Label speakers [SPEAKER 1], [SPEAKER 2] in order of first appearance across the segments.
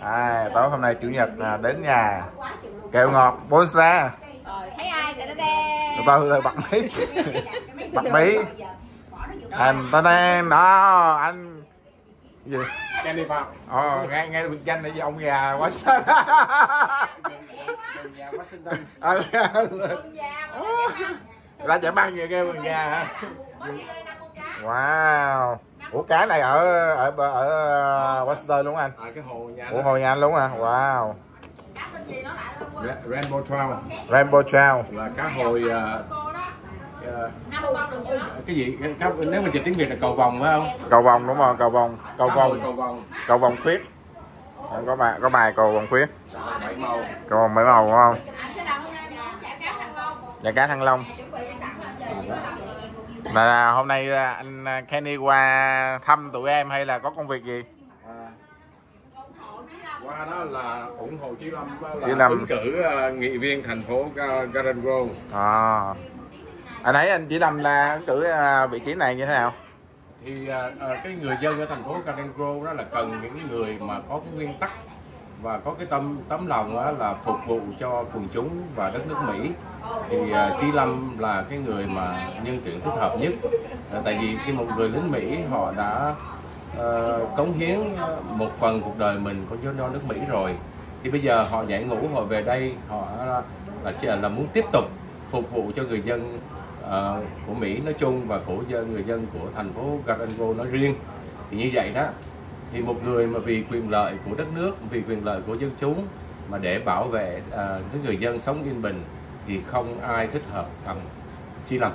[SPEAKER 1] à, tối hôm nay chủ nhật à, đến nhà kẹo ngọt Bonsa
[SPEAKER 2] Rồi, thấy ai? Để nó đen.
[SPEAKER 1] tôi là bật mí bật mí anh ta đang đó anh. Gì?
[SPEAKER 3] Farm
[SPEAKER 1] ờ nghe nghe biệt danh này với ông già quá
[SPEAKER 3] Washington
[SPEAKER 1] Ờ, ra chợ băng về kêu vườn già hả? Wow ủa cái này ở ở ở, ở Washington đúng không anh?
[SPEAKER 3] À, cái hồ nhà
[SPEAKER 1] ủa hồi nhà anh đúng à wow.
[SPEAKER 2] Cá tên gì nó lại luôn quên.
[SPEAKER 3] Ra- Rainbow Trout
[SPEAKER 1] Rainbow Trout
[SPEAKER 3] là cá hồi
[SPEAKER 2] cho nó.
[SPEAKER 3] cái gì? Cái, cá, nếu mà dịch tiếng Việt là cầu vòng phải không?
[SPEAKER 1] Cầu vồng đúng không cầu vồng cầu
[SPEAKER 3] Cá
[SPEAKER 1] vồng
[SPEAKER 3] cầu vòng.
[SPEAKER 1] Cầu vồng khuyết. Có bài có bài cầu vồng khuyết.
[SPEAKER 3] Bảy màu.
[SPEAKER 1] Cầu vồng bảy màu đúng không?
[SPEAKER 2] Anh sẽ làm hôm nay món chả cá thăng long.
[SPEAKER 1] và cá thăng long
[SPEAKER 2] Chuẩn bị sẵn là giờ.
[SPEAKER 1] Là hôm nay à, anh à, Kenny qua thăm tụi em hay là có công việc gì?
[SPEAKER 3] À, qua đó là ủng hộ Chí Lâm là
[SPEAKER 1] Chí Lâm.
[SPEAKER 3] ứng cử à, nghị viên thành phố Ga- Garden Grove.
[SPEAKER 1] À. Anh thấy anh chỉ lâm là ứng cử à, vị trí này như thế nào?
[SPEAKER 3] Thì à, cái người dân ở thành phố Garden Grove đó là cần những người mà có cái nguyên tắc và có cái tâm tấm lòng là phục vụ cho quần chúng và đất nước Mỹ. Thì à, Chi Lâm là cái người mà nhân tuyển thích hợp nhất. À, tại vì khi một người lính Mỹ họ đã uh, cống hiến một phần cuộc đời mình của cho nước Mỹ rồi. Thì bây giờ họ giải ngũ họ về đây họ là là, chỉ là muốn tiếp tục phục vụ cho người dân uh, của Mỹ nói chung và của dân người dân của thành phố Garden nói riêng. Thì như vậy đó thì một người mà vì quyền lợi của đất nước vì quyền lợi của dân chúng mà để bảo vệ à, cái người dân sống yên bình thì không ai thích hợp bằng Chi Lâm.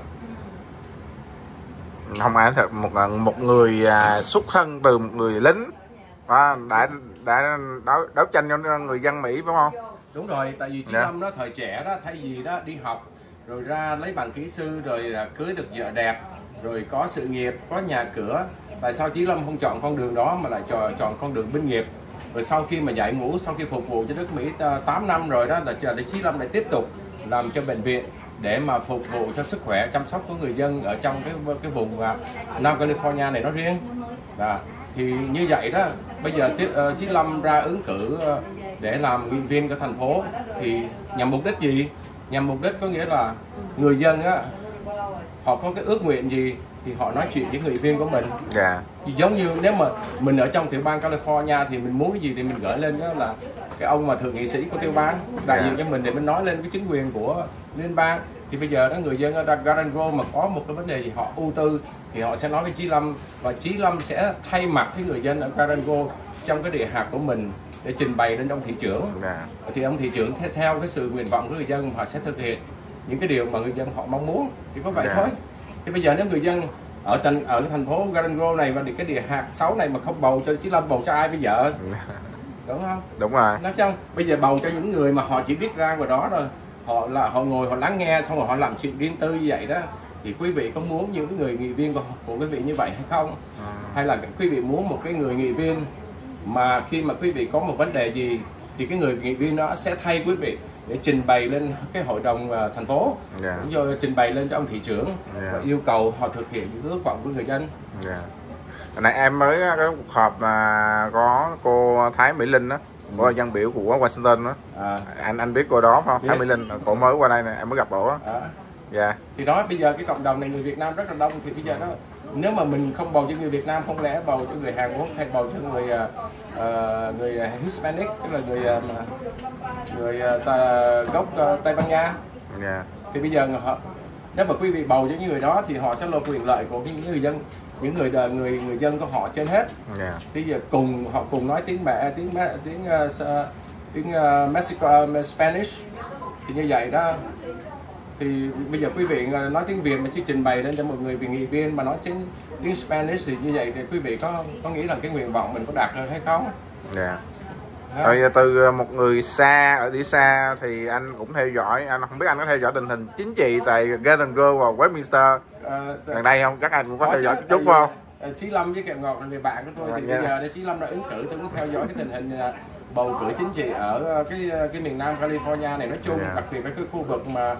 [SPEAKER 1] Không ai thật một một người à, xuất thân từ một người lính à, đã đã đấu, đấu tranh cho người dân Mỹ phải không?
[SPEAKER 3] Đúng rồi tại vì Chi
[SPEAKER 1] Dạ.
[SPEAKER 3] Lâm đó thời trẻ đó thay vì đó đi học rồi ra lấy bằng kỹ sư rồi là cưới được vợ đẹp rồi có sự nghiệp có nhà cửa. Tại sao Chí Lâm không chọn con đường đó mà lại chọn chọn con đường binh nghiệp? Rồi sau khi mà giải ngũ sau khi phục vụ cho nước Mỹ ờ, 8 năm rồi đó là chờ đến Chí Lâm lại tiếp tục làm cho bệnh viện để mà phục vụ cho sức khỏe chăm sóc của người dân ở trong cái cái vùng à, Nam California này nó riêng. Đó. thì như vậy đó bây giờ tiếp uh, ờ, Chí Lâm ra ứng cử uh, để làm nghị viên của thành phố. Thì nhằm mục đích gì? Nhằm mục đích có nghĩa là người dân á họ có cái ước nguyện gì thì họ nói chuyện với người viên của mình.
[SPEAKER 1] Dạ.
[SPEAKER 3] Thì giống như nếu mà mình ở trong tiểu bang California thì mình muốn cái gì thì mình gửi lên đó là cái ông mà thượng nghị sĩ của tiểu bang đại diện cho mình để mình nói lên cái chính quyền của liên bang. Thì bây giờ đó người dân ở Garden Grove mà có một cái vấn đề gì họ ưu tư thì họ sẽ nói với Chí Lâm và Chí Lâm sẽ thay mặt với người dân ở Garden Grove trong cái địa hạt của mình để trình bày lên ông thị trưởng.
[SPEAKER 1] Dạ.
[SPEAKER 3] Thì ông thị trưởng theo cái sự nguyện vọng của người dân họ sẽ thực hiện những cái điều mà người dân họ mong muốn thì có vậy
[SPEAKER 1] Dạ.
[SPEAKER 3] thôi. Thì bây giờ nếu người dân ở thành ở thành phố Garden Grove này và cái địa hạt 6 này mà không bầu cho Chí Lâm bầu cho ai bây giờ? Đúng không?
[SPEAKER 1] Đúng rồi.
[SPEAKER 3] Nói chăng bây giờ bầu cho những người mà họ chỉ biết ra vào đó rồi họ là họ ngồi họ lắng nghe xong rồi họ làm chuyện riêng tư như vậy đó thì quý vị có muốn những người nghị viên của, của quý vị như vậy hay không? Hay là quý vị muốn một cái người nghị viên mà khi mà quý vị có một vấn đề gì thì cái người nghị viên đó sẽ thay quý vị để trình bày lên cái hội đồng à, thành phố.
[SPEAKER 1] Dạ.
[SPEAKER 3] Cũng như trình bày lên cho ông thị trưởng
[SPEAKER 1] Dạ.
[SPEAKER 3] và yêu cầu họ thực hiện những ước vọng của người dân.
[SPEAKER 1] Dạ. Hồi nãy em mới có cái cuộc họp mà có cô Thái Mỹ Linh đó cô là dân biểu của Washington đó
[SPEAKER 3] à,
[SPEAKER 1] anh anh biết cô đó không? Thái. Mỹ Linh cô mới qua đây nè em mới gặp cô á.
[SPEAKER 3] Đó.
[SPEAKER 1] dạ.
[SPEAKER 3] Thì đó bây giờ cái cộng đồng này người Việt Nam rất là đông thì bây giờ nó nếu mà mình không bầu cho người Việt Nam không lẽ bầu cho người Hàn Quốc hay bầu cho người à, người Hispanic tức là người mà- người ta, gốc à, Tây Ban Nha?
[SPEAKER 1] Dạ.
[SPEAKER 3] Thì bây giờ họ nếu mà quý vị bầu cho những người đó thì họ sẽ lo quyền lợi của những người dân những người đời- người người dân của họ trên hết.
[SPEAKER 1] Dạ.
[SPEAKER 3] Thì giờ cùng họ cùng nói tiếng mẹ tiếng mẹ tiếng uh, tiếng uh, Mexico uh, Spanish. Thì như vậy đó thì bây giờ quý vị uh, nói tiếng Việt mà chỉ trình bày lên cho một người vị nghị viên mà nói tiếng tiếng Spanish thì như vậy thì quý vị có có nghĩ là cái nguyện vọng mình có đạt được hay không?
[SPEAKER 1] dạ rồi từ một người xa ở đi xa thì anh cũng theo dõi anh không biết anh có theo dõi tình hình chính trị tại Garden Grove và Westminster
[SPEAKER 3] Ờ,
[SPEAKER 1] gần đây không chắc anh cũng có theo
[SPEAKER 3] chứ,
[SPEAKER 1] dõi chút
[SPEAKER 3] vì,
[SPEAKER 1] không
[SPEAKER 3] ờ, Chí Lâm với Kẹo Ngọt là người bạn của tôi thì
[SPEAKER 1] Dạ.
[SPEAKER 3] bây giờ để Chí Lâm đã ứng cử tôi cũng theo dõi cái tình hình bầu cử chính trị ở cái cái miền Nam California này nói chung
[SPEAKER 1] Dạ.
[SPEAKER 3] đặc biệt là cái khu vực mà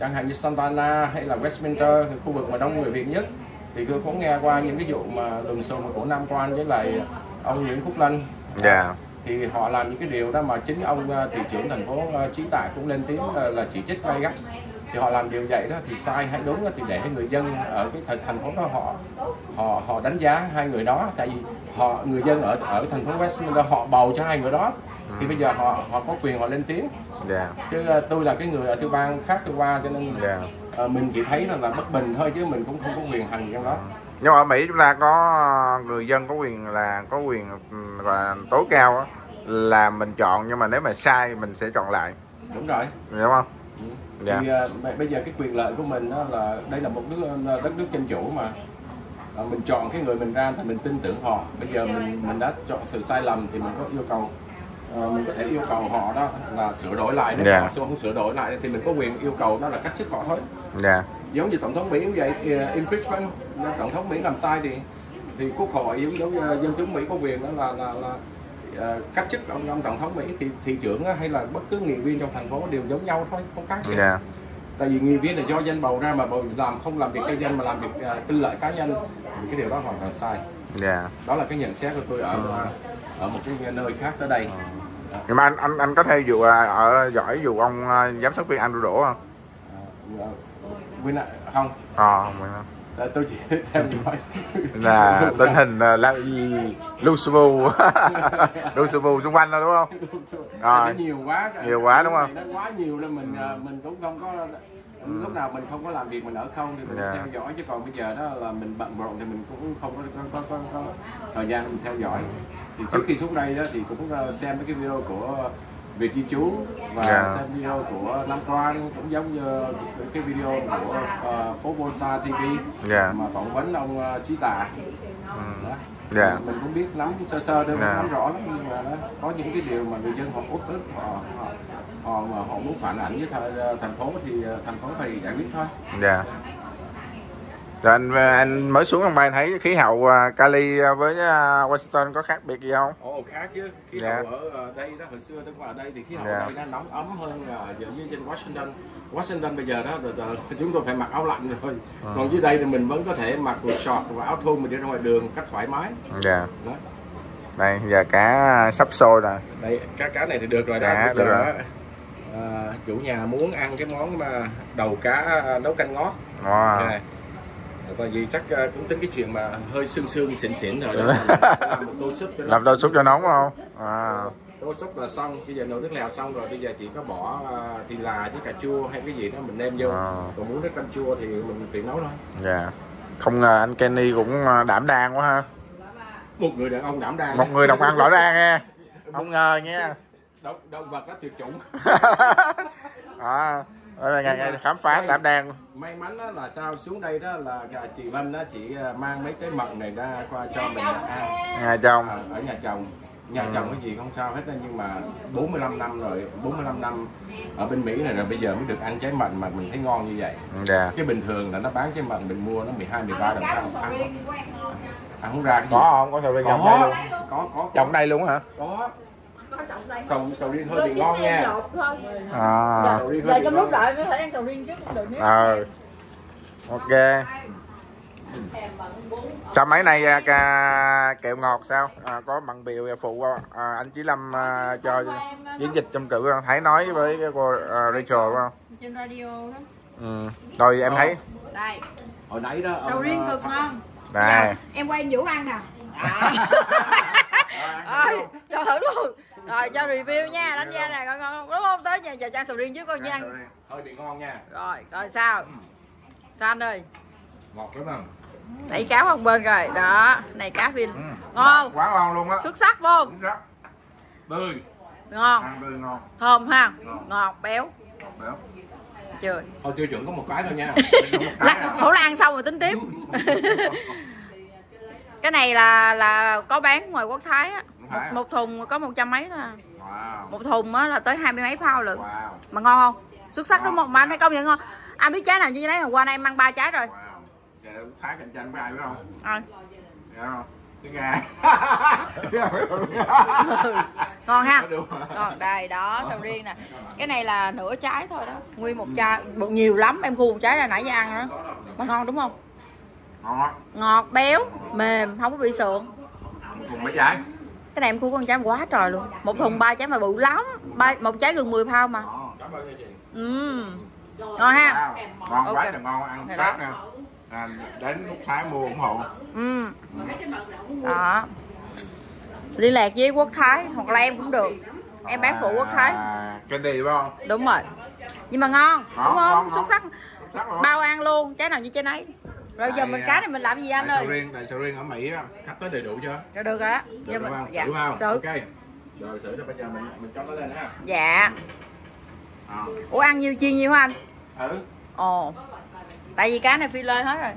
[SPEAKER 3] chẳng hạn như Santa Ana hay là Westminster thì khu vực mà đông người Việt nhất. Thì tôi cũng nghe qua những cái vụ mà lùm xùm của Nam Quan với lại ông Nguyễn Quốc Lân
[SPEAKER 1] dạ.
[SPEAKER 3] Thì họ làm những cái điều đó mà chính ông ờ, thị trưởng thành phố ờ, Trí Tại cũng lên tiếng là, là chỉ trích gay gắt. Thì họ làm điều vậy đó thì sai hay đúng thì đểngười dân ở cái thành, thành phố đó họ họ họ đánh giá hai người đó. Tại vì họ người dân ở ở thành phố Westminster họ bầu cho hai người đó. Thì bây giờ họ họ có quyền họ lên tiếng
[SPEAKER 1] dạ.
[SPEAKER 3] Chứ ờ, tôi là cái người ở tiểu bang khác tôi qua cho nên
[SPEAKER 1] dạ.
[SPEAKER 3] ờ, mình chỉ thấy là, là bất bình thôi chứ mình cũng không có quyền hành trong đó.
[SPEAKER 1] Nhưng mà ở Mỹ chúng ta có người dân có quyền là có quyền ừ, là tối cao á là mình chọn nhưng mà nếu mà sai mình sẽ chọn lại.
[SPEAKER 3] Đúng rồi.
[SPEAKER 1] Đúng không? Dạ.
[SPEAKER 3] Thì ờ, bây- giờ cái quyền lợi của mình đó là đây là một nước đất nước dân chủ mà. Ờ, mình chọn cái người mình ra thì mình tin tưởng họ. Bây giờ mình mình đã chọn sự sai lầm thì mình có yêu cầu ờ, mình có thể yêu cầu họ đó là sửa đổi lại nếu
[SPEAKER 1] Dạ.
[SPEAKER 3] họ không sửa đổi lại thì mình có quyền yêu cầu đó là cách chức họ thôi.
[SPEAKER 1] Dạ.
[SPEAKER 3] Giống như tổng thống Mỹ cũng vậy ờ, impeachment tổng thống Mỹ làm sai thì thì quốc hội giống giống như dân chúng Mỹ có quyền đó là là, là ờ, cách chức ông ông tổng thống Mỹ thì thị trưởng hay là bất cứ nghị viên trong thành phố đều giống nhau thôi không khác gì.
[SPEAKER 1] dạ.
[SPEAKER 3] Tại vì nghị viên là do dân bầu ra mà bầu làm không làm việc cho dân mà làm việc ờ, tư lợi cá nhân thì cái điều đó hoàn toàn sai.
[SPEAKER 1] Dạ.
[SPEAKER 3] Đó là cái nhận xét của tôi ở ở một cái nơi khác tới đây
[SPEAKER 1] nhưng mà anh anh anh có theo vụ à, ở dõi vụ ông à, giám sát viên Andrew đổ không
[SPEAKER 3] Ờ, Win ạ, không
[SPEAKER 1] ờ không phải đâu.
[SPEAKER 3] Ờ, tôi chỉ theo dõi
[SPEAKER 1] là tình hình à, là Lucibu Lucibu xung quanh đó đúng không Rồi.
[SPEAKER 3] nhiều quá.
[SPEAKER 1] Nhiều quá, đúng không?
[SPEAKER 3] nó quá nhiều nên mình ờ, mình cũng không có lúc nào mình không có làm việc mình ở không thì mình
[SPEAKER 1] Dạ.
[SPEAKER 3] theo dõi chứ còn bây giờ đó là mình bận rộn thì mình cũng không có có, có, có, có thời gian mình theo dõi thì trước khi xuống đây đó thì cũng ờ, xem mấy cái video của Việt Di Chú và
[SPEAKER 1] Dạ.
[SPEAKER 3] xem video của Nam Quan cũng giống như cái video của ờ, phố Bonsa TV
[SPEAKER 1] Dạ.
[SPEAKER 3] mà phỏng vấn ông ờ, Trí Tà đó.
[SPEAKER 1] Dạ.
[SPEAKER 3] mình cũng biết nắm sơ sơ đâu
[SPEAKER 1] Dạ.
[SPEAKER 3] nắm rõ lắm nhưng mà đó, có những cái điều mà người dân họ uất ức họ họ họ mà họ muốn phản ảnh với th- thành phố thì ờ, thành phố phải giải quyết thôi.
[SPEAKER 1] Dạ. Rồi anh anh mới xuống sân bay thấy khí hậu à, Cali với Washington có khác biệt gì không?
[SPEAKER 3] Ồ khác chứ. Khí
[SPEAKER 1] Dạ.
[SPEAKER 3] hậu ở ờ, đây đó hồi xưa tôi qua ở đây thì khí hậu
[SPEAKER 1] Dạ.
[SPEAKER 3] đây nó nóng ấm hơn ở dưới trên Washington. Washington bây giờ đó từ từ chúng tôi phải mặc áo lạnh rồi.
[SPEAKER 1] Ờ.
[SPEAKER 3] còn dưới đây thì mình vẫn có thể mặc quần short và áo thun mình đi ra ngoài đường cách thoải mái.
[SPEAKER 1] Dạ.
[SPEAKER 3] Đó.
[SPEAKER 1] đây giờ cá sắp sôi rồi.
[SPEAKER 3] Đây cá cá này thì được rồi đó.
[SPEAKER 1] Dạ, được
[SPEAKER 3] giờ
[SPEAKER 1] rồi.
[SPEAKER 3] À, chủ nhà muốn ăn cái món mà đầu cá à, nấu canh ngót.
[SPEAKER 1] Wow.
[SPEAKER 3] Nè. Tại vì chắc à, cũng tính cái chuyện mà hơi sương sương xỉn xỉn rồi đó. Làm một tô súp cho nó
[SPEAKER 1] làm đôi súp cho nóng không? À,
[SPEAKER 3] tô súp là xong bây giờ nấu nước lèo xong rồi bây giờ chỉ có bỏ à, thì là với cà chua hay cái gì đó mình nêm vô.
[SPEAKER 1] À.
[SPEAKER 3] còn muốn nước canh chua thì mình tự nấu thôi.
[SPEAKER 1] Dạ. Không ngờ anh Kenny cũng à, đảm đang quá ha.
[SPEAKER 3] Một người đàn ông đảm đang.
[SPEAKER 1] Một người đồng ăn rõ ràng nha. Không ngờ nha
[SPEAKER 3] động, động vật đó tuyệt chủng.
[SPEAKER 1] À ở đây ngày ngày khám phá đảm đang
[SPEAKER 3] may mắn đó là sao xuống đây đó là chị Vân đó chỉ mang mấy cái mận này ra qua cho mình ăn.
[SPEAKER 1] ngày chồng.
[SPEAKER 3] À, ở nhà chồng. Nhà chồng cái gì không sao hết nhưng mà 45 năm rồi 45 năm ở bên Mỹ này rồi bây giờ mới được ăn trái mận mà mình thấy ngon như vậy.
[SPEAKER 1] Dạ.
[SPEAKER 3] Cái bình thường là nó bán trái mận mình mua nó 12 13 đồng ăn ăn, ăn không ra cái gì?
[SPEAKER 1] có không? Có sầu riêng
[SPEAKER 3] có.
[SPEAKER 1] luôn
[SPEAKER 3] có có
[SPEAKER 1] trồng đây luôn hả?
[SPEAKER 3] Có
[SPEAKER 2] có
[SPEAKER 3] sầu sầu riêng hơi bị ngon nha.
[SPEAKER 2] Lột thôi.
[SPEAKER 1] à.
[SPEAKER 3] Sầu riêng bị
[SPEAKER 2] trong lúc đợi mới phải ăn sầu riêng trước không được nếu
[SPEAKER 1] ờ ok. Sao mấy này à, ca kẹo ngọt sao? À, có bằng biểu phụ à, anh Chí Lâm à, cho chiến dịch trong cử không? thấy nói với cái cô à, Rachel đúng không?
[SPEAKER 2] Trên radio đó.
[SPEAKER 1] Ừ. rồi em thấy.
[SPEAKER 2] Đây.
[SPEAKER 3] Hồi nãy đó
[SPEAKER 2] sầu riêng
[SPEAKER 3] ờ,
[SPEAKER 2] cực ngon.
[SPEAKER 1] Đây.
[SPEAKER 2] Em quay anh Vũ ăn nè. Rồi cho thử luôn rồi cho review nha đánh giá nè ngon ngon đúng không? Tới nhà giờ trang sầu riêng trước coi nha
[SPEAKER 3] hơi bị ngon nha.
[SPEAKER 2] Rồi rồi sao? Sao anh ơi?
[SPEAKER 3] Ngọt lắm không?
[SPEAKER 2] Đẩy cáo một bên rồi đó này cá phi
[SPEAKER 1] Ừ.
[SPEAKER 2] ngon
[SPEAKER 1] quá ngon luôn á.
[SPEAKER 2] Xuất sắc vô.
[SPEAKER 1] Tươi.
[SPEAKER 2] Ngon.
[SPEAKER 1] Ăn tươi ngon.
[SPEAKER 2] Thơm ha?
[SPEAKER 1] Ngon.
[SPEAKER 2] ngọt béo.
[SPEAKER 1] Ngọt béo.
[SPEAKER 2] Trời.
[SPEAKER 3] Thôi tiêu chuẩn có một cái thôi nha.
[SPEAKER 2] Lát, khổ là ăn xong rồi tính tiếp cái này là là có bán ngoài quốc thái á.
[SPEAKER 1] Thái à?
[SPEAKER 2] một thùng có một trăm mấy thôi à.
[SPEAKER 1] wow.
[SPEAKER 2] Một thùng á là tới hai mươi mấy phao lận.
[SPEAKER 3] Wow.
[SPEAKER 2] Mà ngon không? Xuất sắc đúng
[SPEAKER 1] Ngon.
[SPEAKER 2] không? Mà anh thấy công nhận ngon. Anh biết trái nào như thế hôm qua nay em ăn ba trái rồi.
[SPEAKER 1] Wow. Thái cạnh tranh với ai biết không?
[SPEAKER 2] À,
[SPEAKER 1] không?
[SPEAKER 2] Ngon ha. Ngon đây đó sầu riêng nè. Cái này là nửa trái thôi đó. Nguyên một chai nhiều lắm em khu một trái là nãy giờ ăn đó mà ngon đúng không
[SPEAKER 1] ngon á.
[SPEAKER 2] Ngọt béo mềm không có bị sượng.
[SPEAKER 1] Một thùng mấy trái?
[SPEAKER 2] Cái này em khu con trái quá trời luôn. Một thùng ba trái mà bự lắm. Ba một trái gần 10 pound mà.
[SPEAKER 3] Cảm ơn chị.
[SPEAKER 2] Ừ ngon ha?
[SPEAKER 1] Ngon quá
[SPEAKER 2] Ok.
[SPEAKER 1] trời ngon ăn
[SPEAKER 2] đó.
[SPEAKER 1] nè. À, đến lúc Thái mua ủng hộ.
[SPEAKER 2] Ừ đó. Liên lạc với quốc thái hoặc là em cũng được. Em bán phụ quốc thái.
[SPEAKER 1] À, candy phải không?
[SPEAKER 2] Đúng rồi. Nhưng mà ngon
[SPEAKER 1] Ngon,
[SPEAKER 2] đúng không?
[SPEAKER 1] ngon,
[SPEAKER 2] xuất
[SPEAKER 1] ngon.
[SPEAKER 2] sắc bao ăn luôn. Trái nào như trái nấy rồi giờ
[SPEAKER 1] Tại,
[SPEAKER 2] mình
[SPEAKER 1] à,
[SPEAKER 2] cái này mình làm gì anh ơi
[SPEAKER 1] sầu riêng đại sầu riêng ở Mỹ á
[SPEAKER 3] cắt tới đầy đủ chưa?
[SPEAKER 2] Rồi được rồi đó.
[SPEAKER 3] Được
[SPEAKER 2] giờ mình
[SPEAKER 3] không
[SPEAKER 2] dạ.
[SPEAKER 3] xử không?
[SPEAKER 2] Xử
[SPEAKER 3] ok. Rồi xử rồi bây giờ mình mình cho nó lên ha.
[SPEAKER 2] Dạ.
[SPEAKER 1] À.
[SPEAKER 2] ủa ăn nhiêu chiên nhiêu hả anh?
[SPEAKER 3] Ừ
[SPEAKER 2] ồ. Tại vì cá này phi lê hết rồi.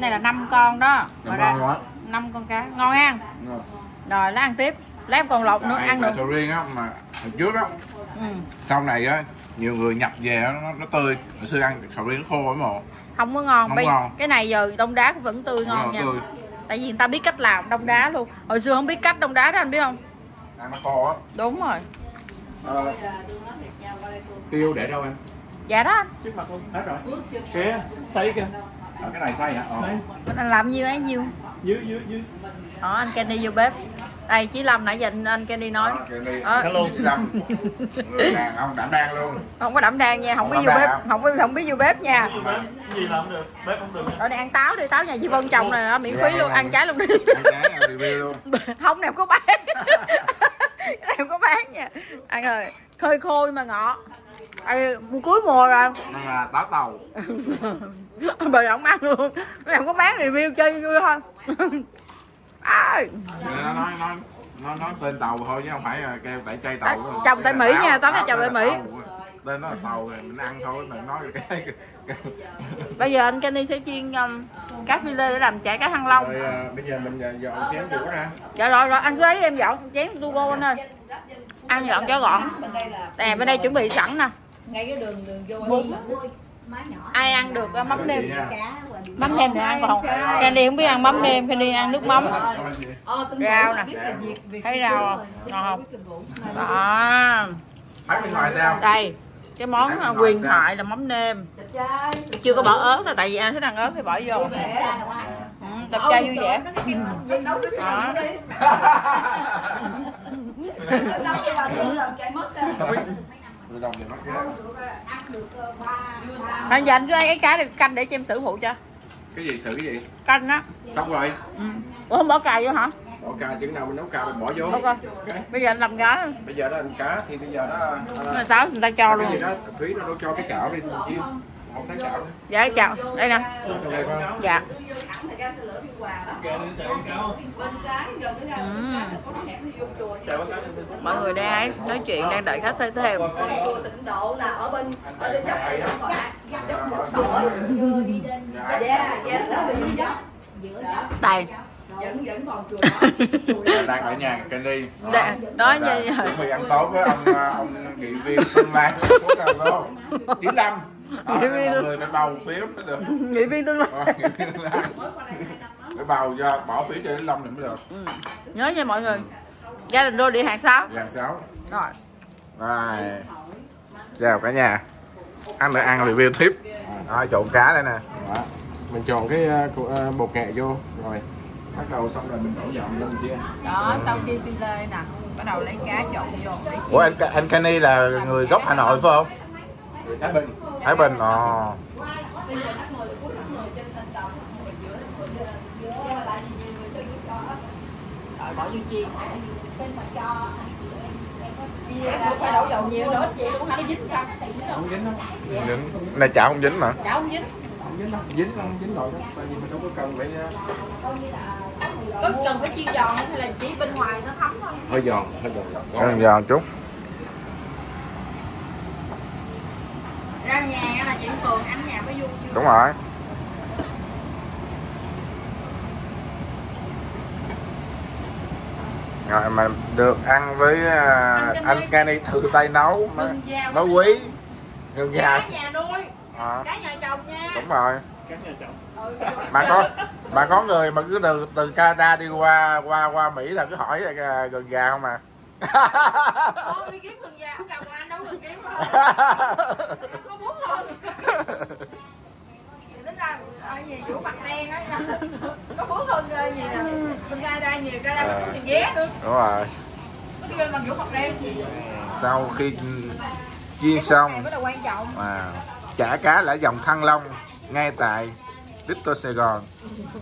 [SPEAKER 2] Này là năm con đó.
[SPEAKER 1] Ơn
[SPEAKER 2] ra
[SPEAKER 1] quá
[SPEAKER 2] năm con cá. Ngon ăn
[SPEAKER 1] Ngon.
[SPEAKER 2] rồi lá ăn tiếp. Lá em còn lột nữa
[SPEAKER 1] Tại
[SPEAKER 2] ăn được.
[SPEAKER 1] Sầu riêng á mà hồi trước á
[SPEAKER 2] ừ.
[SPEAKER 1] sau này á nhiều người nhập về nó, nó tươi. Hồi xưa ăn sầu riêng nó khô lắm mà.
[SPEAKER 2] Không có ngon.
[SPEAKER 1] Không
[SPEAKER 2] Bây,
[SPEAKER 1] ngon.
[SPEAKER 2] cái này giờ đông đá vẫn tươi ngon
[SPEAKER 1] Nó
[SPEAKER 2] nha.
[SPEAKER 1] tươi.
[SPEAKER 2] Tại vì người ta biết cách làm đông đá luôn. Hồi xưa không biết cách đông đá đó anh biết không?
[SPEAKER 1] Ăn nó khô á.
[SPEAKER 2] Đúng rồi.
[SPEAKER 3] Ờ, tiêu để đâu em?
[SPEAKER 2] Dạ đó anh.
[SPEAKER 4] Trước mặt luôn.
[SPEAKER 3] Hết rồi.
[SPEAKER 4] Kìa xây kìa.
[SPEAKER 3] Ờ, cái này xay hả? Ờ.
[SPEAKER 2] Anh làm nhiêu ấy nhiêu
[SPEAKER 4] dưới dưới dưới.
[SPEAKER 2] Đó anh Kenny vô bếp đây chí Lâm nãy giờ anh- anh Kenny nói. Ờ.
[SPEAKER 4] Hello.
[SPEAKER 1] Lâm. Người đàn ông đảm đang luôn.
[SPEAKER 2] Không có đảm đang nha không biết
[SPEAKER 1] Không
[SPEAKER 2] vô bếp không có không biết vô bếp nha.
[SPEAKER 4] Cái bếp cái gì làm được bếp không được
[SPEAKER 2] này ăn táo đi táo nhà chị Vân trồng này nó miễn phí luôn ăn trái luôn đi.
[SPEAKER 1] Ăn trái luôn.
[SPEAKER 2] Không này không có bán. Cái này không có bán nha. Ăn rồi khơi khôi mà ngọt à, cuối mùa rồi.
[SPEAKER 1] Đây là táo tàu.
[SPEAKER 2] Bởi không ăn luôn. Cái này không có bán review chơi vui thôi à,
[SPEAKER 1] nó nói nó nó nói tên tàu thôi chứ không phải là kêu tại chơi tàu
[SPEAKER 2] Tại- trồng tại Mỹ nha, táo là trồng tại Mỹ.
[SPEAKER 1] tên nó là tàu thì mình ăn thôi mình nói cái
[SPEAKER 2] bây giờ anh Kenny sẽ chiên um, cá phi lê để làm chả cá thăng long.
[SPEAKER 3] Rồi à, bây giờ mình à, dọn chén đũa ra.
[SPEAKER 2] Dạ rồi rồi anh cứ lấy em dọn chén tu go anh ơi ăn dọn cho gọn. Nè bên đây chuẩn bị sẵn nè.
[SPEAKER 5] Ngay cái đường đường vô
[SPEAKER 2] Bún.
[SPEAKER 5] Má nhỏ
[SPEAKER 2] ai ăn được uh, mắm nêm
[SPEAKER 1] Dạ.
[SPEAKER 2] mắm nêm thì ăn còn Candy không biết ăn mắm nêm Candy ăn nước mắm
[SPEAKER 5] ờ tin
[SPEAKER 2] Rau nè.
[SPEAKER 5] biết là việc việc
[SPEAKER 2] Thấy rau không? Ngon không? đó
[SPEAKER 1] thấy bên ngoài sao
[SPEAKER 2] đây cái món uh, quyền thoại là mắm nêm chưa có bỏ ớt là tại vì anh thích ăn ớt thì bỏ vô ừ, tập trai vui vẻ đó Anh cứ lấy cái cá này canh để cho em xử phụ cho.
[SPEAKER 3] Cái gì xử cái gì?
[SPEAKER 2] Canh á.
[SPEAKER 3] Xong rồi.
[SPEAKER 2] Ừ. ủa không bỏ cà vô hả?
[SPEAKER 3] Bỏ cà chừng nào mình nấu cà mình bỏ vô.
[SPEAKER 2] Ok. Bây giờ anh làm cá
[SPEAKER 3] bây giờ đó ăn cá thì bây giờ đó
[SPEAKER 2] người
[SPEAKER 3] à,
[SPEAKER 2] táo người ta cho
[SPEAKER 3] cái gì
[SPEAKER 2] luôn.
[SPEAKER 3] đó phí nó cho cái chảo đi mình
[SPEAKER 2] dạ chào. Đây nè. Dạ. Ừ. mọi người đang ấy nói chuyện đang đợi khách thêm thêm.
[SPEAKER 5] Định dạ dạ đó vẫn vẫn còn chùa đó. Đó
[SPEAKER 1] đang ở nhà Candy
[SPEAKER 2] Dạ, đó. như-
[SPEAKER 1] chuẩn bị ăn tối với ông ờ, ông nghị viên tương lai của Cần luôn. Chín năm đó,
[SPEAKER 2] Nghị viên
[SPEAKER 1] mọi người phải bầu phiếu mới được.
[SPEAKER 2] Nghị viên tương lai
[SPEAKER 1] Ờ, phải bầu cho bỏ phiếu cho đến long này mới được.
[SPEAKER 2] Ừ. nhớ nha mọi người. Gia đình đô địa hàng sáu.
[SPEAKER 1] Gà sáu.
[SPEAKER 2] Rồi.
[SPEAKER 1] Rồi. Chào cả nhà. Ăn nữa ăn review tiếp. Đó, trộn cá đây nè.
[SPEAKER 3] Đó. mình chọn cái à, bột nghệ vô. Rồi bắt đầu xong rồi mình đổ dọn lên kia.
[SPEAKER 2] Đó sau khi phi lê nè bắt đầu lấy cá trộn vô
[SPEAKER 1] ủa anh anh Kenny là người gốc Hà Nội phải không?
[SPEAKER 3] Thái Bình.
[SPEAKER 1] Thái Bình ờ.
[SPEAKER 2] Rồi bỏ vô chiên. Em cũng phải đổ dầu nhiều nữa vậy luôn hả nó dính sao?
[SPEAKER 3] Không dính đâu.
[SPEAKER 1] Dính. Này chả không dính mà.
[SPEAKER 2] Chả không dính
[SPEAKER 3] không dính đâu dính không dính nổi đâu tại vì mình không có cần phải à,
[SPEAKER 2] có cần phải chiên giòn hay là chỉ bên ngoài nó thấm thôi?
[SPEAKER 3] Hơi giòn hơi giòn
[SPEAKER 1] ăn giòn chút.
[SPEAKER 2] Ra nhà là chuyện thường ăn nhà mới vui chứ
[SPEAKER 1] đúng rồi. Rồi mà được ăn với à, anh Kenny thử tay nấu mà nó quý. Gừng gà
[SPEAKER 2] nhà nuôi
[SPEAKER 1] à,
[SPEAKER 2] cá nhà chồng nha.
[SPEAKER 1] Đúng rồi.
[SPEAKER 4] Nhà chồng.
[SPEAKER 1] Mà có mà có người mà cứ từ từ Canada đi qua qua qua Mỹ là cứ hỏi là gần gà không à?
[SPEAKER 2] Ô, đi kiếm gừng gà không cần anh đâu cần kiếm rồi có muốn hơn tính ra ra ở gì vũ mặt đen á có phước hơn ờ, gì nè? Bên gai đây nhiều ra đây có tiền vé nữa
[SPEAKER 1] đúng rồi.
[SPEAKER 2] Bằng vũ mặt đen
[SPEAKER 1] sau khi chiên xong. À, chả cá là dòng Thăng Long ngay tại Little Sài Gòn.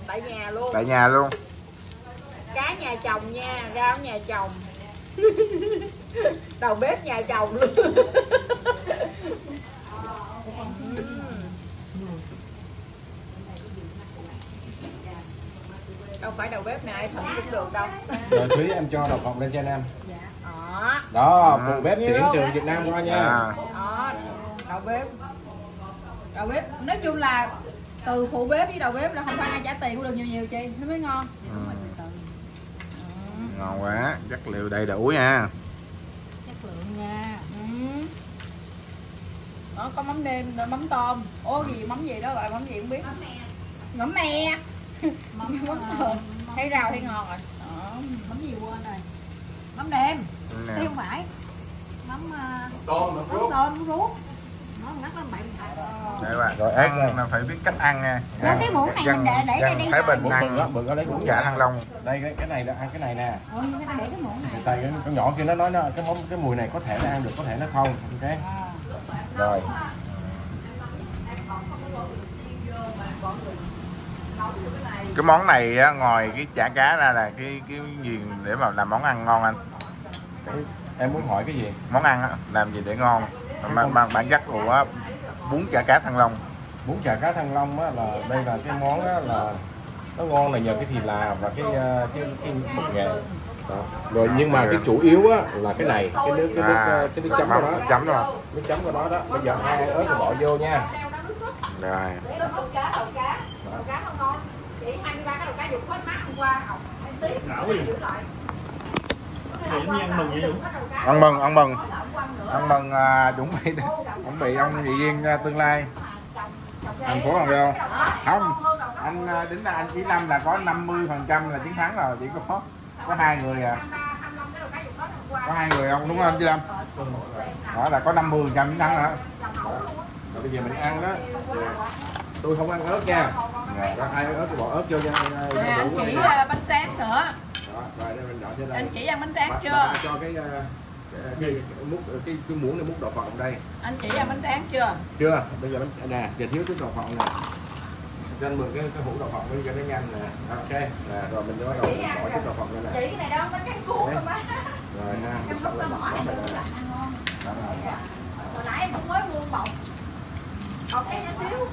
[SPEAKER 2] Tại nhà luôn.
[SPEAKER 1] Tại nhà luôn.
[SPEAKER 2] Cá nhà chồng nha rau nhà chồng. Đầu bếp nhà chồng luôn. Đâu phải đầu bếp này thử cũng được đâu.
[SPEAKER 3] Rồi thúy em cho đậu phộng lên cho anh em
[SPEAKER 2] đó
[SPEAKER 3] đó.
[SPEAKER 1] À.
[SPEAKER 3] bếp
[SPEAKER 2] Nhiều
[SPEAKER 3] tiễn
[SPEAKER 2] bếp.
[SPEAKER 3] Việt Nam qua nha.
[SPEAKER 1] À,
[SPEAKER 2] đó đầu bếp đầu bếp nói chung là từ phụ bếp với đầu bếp là không phải ai trả tiền cũng được nhiều nhiều chị nó mới ngon.
[SPEAKER 1] Ừ. ngon quá chất liệu đầy đủ nha.
[SPEAKER 2] Chất lượng nha. Ừ. đó có mắm nêm mắm tôm. Ô gì mắm gì đó gọi mắm gì không biết. Mắm me mắm mắm tôm. thấy rau thấy ngon rồi. Đó.
[SPEAKER 5] mắm gì quên rồi. Mắm nêm chứ không phải. Mắm uh,
[SPEAKER 3] tôm
[SPEAKER 5] mắm tôm mắm ruốc
[SPEAKER 3] Rồi, lên.
[SPEAKER 1] là phải biết cách ăn nha.
[SPEAKER 5] Ủa, cái muỗng này mình để- để đây đi
[SPEAKER 1] Thái. Bình ăn
[SPEAKER 3] bự ở đấy
[SPEAKER 1] bún chả Thăng Long.
[SPEAKER 3] đây cái, cái này là ăn cái này nè
[SPEAKER 5] ừ để cái muỗng này
[SPEAKER 3] cái, con nhỏ kia nó nói nó cái món cái mùi này có thể nó ăn được có thể nó không ok rồi
[SPEAKER 1] Cái món này á, ngoài cái chả cá ra là cái cái gì để mà làm món ăn ngon anh?
[SPEAKER 3] cái, em muốn hỏi cái gì
[SPEAKER 1] Món ăn á, làm gì để ngon? Bản, bản, bản chất của bún chả cá Thăng Long.
[SPEAKER 3] bún chả cá thăng long á là đây là cái món á là nó ngon là nhờ cái thịt là và cái ờ, cái cái bột nghệ Đó. rồi nhưng mà cái chủ yếu á là cái này cái nước cái nước ờ, cái nước chấm nó
[SPEAKER 1] chấm rồi.
[SPEAKER 3] nước chấm của nó đó bây giờ ai ăn ớt thì bỏ vô nha
[SPEAKER 1] Rồi.
[SPEAKER 2] đầu cá đầu cá đầu cá nó ngon chị 23 cái đầu cá dùng hết má hôm qua học em tí
[SPEAKER 4] Đảo gì?
[SPEAKER 2] giữ lại
[SPEAKER 4] Vậy như ăn mừng?
[SPEAKER 1] Ăn mừng, ăn mừng. À, chuẩn bị chuẩn bị ông nghị viên à, tương lai thành phố Cần Thơ. Không, anh à, tính là anh chỉ năm là có 50 phần trăm là chiến thắng rồi, chỉ có có hai người à. Có hai người không đúng không anh Chí Lâm? Đó là có 50 phần trăm chiến thắng rồi.
[SPEAKER 3] rồi bây giờ mình ăn đó tôi không ăn ớt nha rồi ai ăn ớt thì bỏ ớt vô nha
[SPEAKER 2] anh chỉ bánh tráng nữa
[SPEAKER 3] đó rồi đây mình dọn cho đây
[SPEAKER 2] anh chỉ ăn bánh tráng chưa
[SPEAKER 3] bà cho cái cái cái, cái múc cái cái muỗng này múc đậu phộng đây.
[SPEAKER 2] Anh chỉ ăn bánh tráng chưa?
[SPEAKER 3] Chưa bây giờ bánh nè giờ thiếu chút đậu phộng nè. Cho anh mượn cái cái hũ đậu phộng đi cho nó nhanh nè. Ok nè rồi mình bắt đầu bỏ chút đậu phộng lên nè.
[SPEAKER 2] Chỉ cái này đâu bánh tráng cuốn rồi má.
[SPEAKER 3] Rồi ha
[SPEAKER 5] em lúc tôi bỏ này luôn là ăn ngon.
[SPEAKER 2] Hồi nãy em cũng mới mua bọc. Bọc cái nhỏ xíu.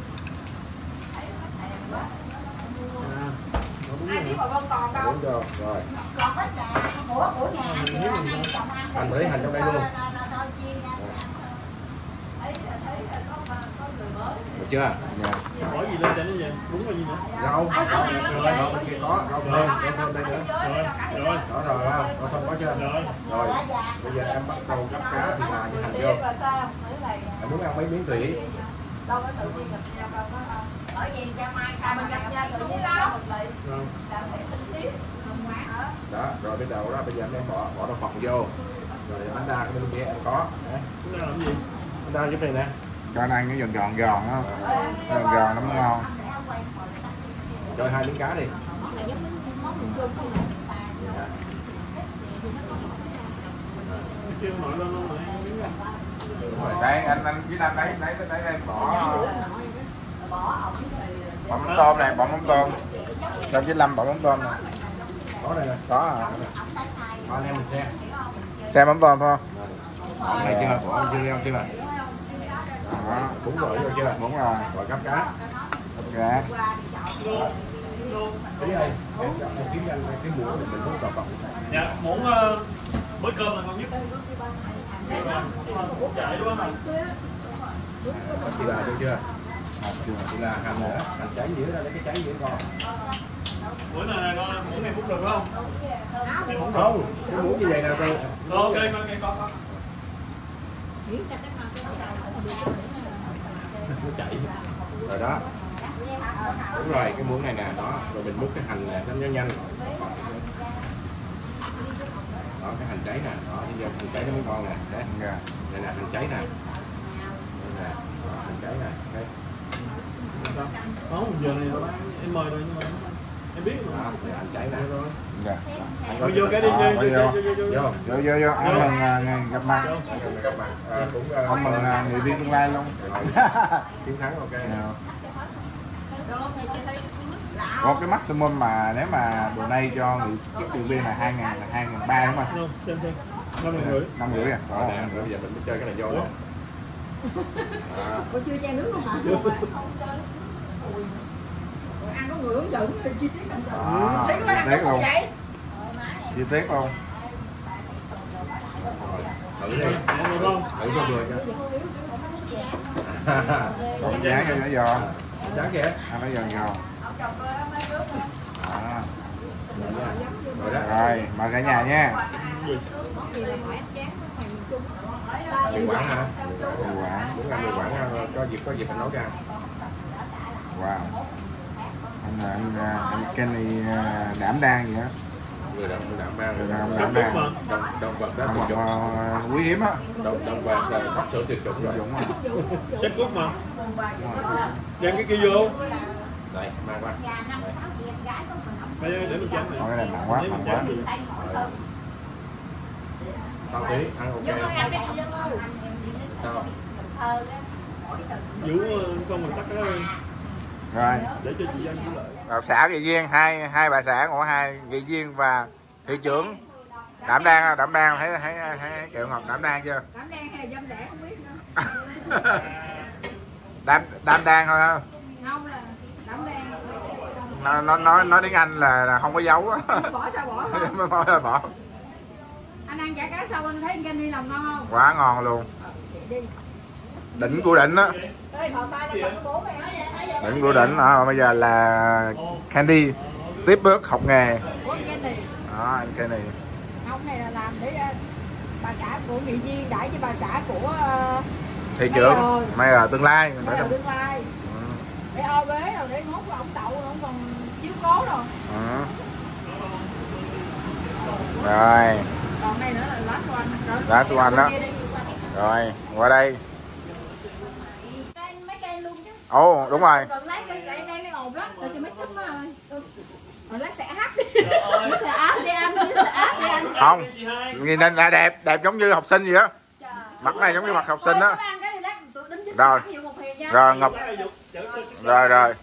[SPEAKER 2] Ai biết mà con còn đâu.
[SPEAKER 3] Đúng rồi rồi
[SPEAKER 5] còn có trà của của nhà ăn vừa ăn hay chồng ăn
[SPEAKER 3] Hành để hành trong đây luôn.
[SPEAKER 5] Rồi, rồi, rồi, thôi, chia ra.
[SPEAKER 3] được chưa dạ.
[SPEAKER 4] Bỏ gì lên gì nữa?
[SPEAKER 3] rau rồi bên kia có rau thơm rau thơm đây nữa
[SPEAKER 4] Rồi, rồi,
[SPEAKER 3] đó rồi không? Rau thơm có chưa?
[SPEAKER 4] Rồi.
[SPEAKER 3] rồi bây giờ em bắt đầu gắp cá thì là cái hành vô.
[SPEAKER 2] Là sao?
[SPEAKER 3] Em muốn ăn mấy miếng tùy
[SPEAKER 2] đâu có tự nhiên gặp nhau đâu có đâu bởi vì cha mai sao mình gặp nhau tự nhiên
[SPEAKER 4] Rồi.
[SPEAKER 2] tiết
[SPEAKER 3] đó rồi bắt đầu đó bây giờ em đem bỏ bỏ đậu phộng vô rồi bánh đa cái bên kia em có Đấy.
[SPEAKER 4] Chúng ta làm gì?
[SPEAKER 3] bánh đa giúp này nè
[SPEAKER 1] Cho anh ăn cái giòn giòn giòn á. Giòn giòn nó mới ngon.
[SPEAKER 3] cho hai miếng cá đi Dạ.
[SPEAKER 4] Rồi.
[SPEAKER 1] Đây anh anh Chí Lâm đấy, đấy đấy đây bỏ bỏ mắm tôm này, bỏ mắm tôm. Cho Chí Lâm bỏ mắm tôm này.
[SPEAKER 3] có đây nè
[SPEAKER 1] Có à.
[SPEAKER 3] có anh em mình xem
[SPEAKER 1] Xem mắm tôm thôi.
[SPEAKER 3] bỏ này chưa bỏ chưa leo chưa
[SPEAKER 1] Đó,
[SPEAKER 3] đúng rồi vô chưa
[SPEAKER 1] đúng rồi.
[SPEAKER 3] rồi gắp cá
[SPEAKER 1] Dạ.
[SPEAKER 3] tí đây em em kiếm anh cái muỗng mình mình hút đậu phộng
[SPEAKER 4] Dạ, muỗng ờ, bữa cơm là ngon nhất. Chạy đúng không?
[SPEAKER 3] chị là vô chưa chị là hành nữa hành cháy dĩa ra lấy cái cháy dĩa con
[SPEAKER 4] Bữa này con muỗng này múc được không? Được.
[SPEAKER 3] không cái muỗng như vậy nè đây
[SPEAKER 4] Rồi, ok, ok, con, con.
[SPEAKER 3] nó chảy rồi đó đúng rồi cái muỗng này nè đó rồi mình múc cái hành nè cho nó nhanh đó cái hành cháy nè đó bây giờ hành cháy nó mới ngon nè đấy
[SPEAKER 1] Dạ.
[SPEAKER 3] đây nè hành cháy nè đây nè đó, hành cháy nè.
[SPEAKER 4] Sao? Không, giờ này em mời rồi nhưng mà em biết mà.
[SPEAKER 3] Đó, anh chạy nè
[SPEAKER 4] Rồi.
[SPEAKER 1] dạ
[SPEAKER 4] Vô vô cái đi,
[SPEAKER 1] Ờ,
[SPEAKER 4] vô vô. vô vô vô.
[SPEAKER 1] ăn mừng gặp mặt.
[SPEAKER 3] À, ờ,
[SPEAKER 1] ăn mừng người viên tương lai luôn.
[SPEAKER 3] Chiến thắng ok.
[SPEAKER 1] Dạ. có cái maximum mà nếu mà đồ nay cho người các điều viên là hai ngàn là hai ngàn ba đúng không.
[SPEAKER 4] Năm rưỡi.
[SPEAKER 1] năm rưỡi à?
[SPEAKER 3] Đó
[SPEAKER 1] năm rưỡi.
[SPEAKER 3] bây giờ mình mới chơi cái này vô À,
[SPEAKER 2] cô chưa chan nước luôn hả ăn có người hướng dẫn thì chi tiết không
[SPEAKER 1] Đó,
[SPEAKER 2] Thấy có
[SPEAKER 1] chi tiết luôn
[SPEAKER 2] vậy?
[SPEAKER 1] Chi tiết luôn
[SPEAKER 3] thử đi. Thử cho vừa cho
[SPEAKER 1] còn giá cho nó giò
[SPEAKER 3] chán kìa.
[SPEAKER 1] Ăn nó giò giò Đó.
[SPEAKER 3] rồi đó.
[SPEAKER 1] Rồi mời cả nhà nha.
[SPEAKER 3] Mì quảng hả?
[SPEAKER 1] Mì Quảng.
[SPEAKER 3] muốn ăn mì quảng ờ, có dịp có dịp mình nấu ra
[SPEAKER 1] wow anh là anh anh Kenny à, đảm đang gì á
[SPEAKER 3] người đàn người đảm mang
[SPEAKER 1] Người đảm
[SPEAKER 4] Sắp
[SPEAKER 1] đang
[SPEAKER 3] động động vật đó tuyệt
[SPEAKER 1] vật
[SPEAKER 3] chủng
[SPEAKER 1] à, quý hiếm á
[SPEAKER 3] động động vật là sắp sửa tuyệt chủng rồi.
[SPEAKER 4] Xếp cút mà. Đem cái kia vô.
[SPEAKER 3] đây mang qua
[SPEAKER 4] Đây, để mình chấm này.
[SPEAKER 1] Thôi cái này nặng quá, nặng quá.
[SPEAKER 3] sau tí ăn ok sao
[SPEAKER 4] Vũ ờ, xong mình tắt cái đó đi.
[SPEAKER 1] Rồi.
[SPEAKER 4] Để cho chị lợi.
[SPEAKER 1] Rồi, xã Vị Duyên hai hai bà xã của hai Vị Duyên và thị trưởng. Đảm đang đảm đang thấy thấy thấy triệu ngọc đảm đang chưa?
[SPEAKER 2] Cảm đang hay dâm đẻ không biết nữa.
[SPEAKER 1] Đảm đảm đang thôi ha
[SPEAKER 2] không là đảm đang
[SPEAKER 1] nó nó nói nói tiếng anh là, là không có dấu á.
[SPEAKER 2] Bỏ sao bỏ? Không
[SPEAKER 1] mới bỏ bỏ.
[SPEAKER 2] anh ăn chả cá sâu anh thấy anh đi làm ngon không?
[SPEAKER 1] Quá ngon luôn.
[SPEAKER 2] Đi.
[SPEAKER 1] Đỉnh của đỉnh á Đỉnh của đỉnh à, bây giờ là Candy tiếp bước học nghề. Đó anh Candy.
[SPEAKER 2] Ông này là làm để ờ, bà xã của Nghị Viên đãi cho bà xã của ờ,
[SPEAKER 1] thị trưởng may là tương lai
[SPEAKER 2] Mấy đầu tương lai?
[SPEAKER 1] Ừ,
[SPEAKER 2] để o bế rồi để ngốt của ông đậu ông còn chiếu cố rồi.
[SPEAKER 1] Ừ. rồi.
[SPEAKER 2] Còn này nữa là last one. Rồi
[SPEAKER 1] Last one đó. rồi qua đây
[SPEAKER 2] cây mấy cây luôn chứ
[SPEAKER 1] ồ đúng rồi.
[SPEAKER 2] Còn lấy cây cây đây nó ồn lắm để cho mấy chút nó rồi lấy xẻ hát đi. Xẻ áp đi anh xẻ áp đi anh.
[SPEAKER 1] Không. Nhìn nên là đẹp đẹp giống như học sinh vậy á. Mặt này giống như mặt học sinh
[SPEAKER 2] lát chính
[SPEAKER 1] Rồi. rồi ngọc.
[SPEAKER 4] Lát
[SPEAKER 1] rồi rồi